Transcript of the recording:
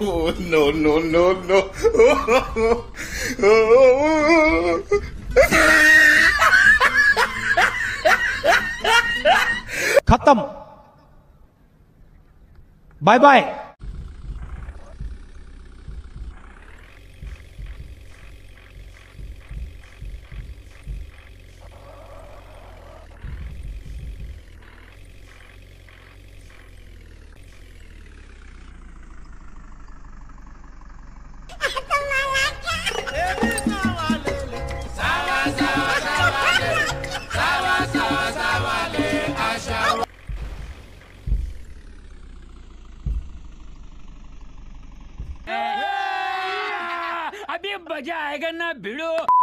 oh, no, no, no, no. Oh, oh, もバイバイ मज़ा आएगा ना भिड़ो।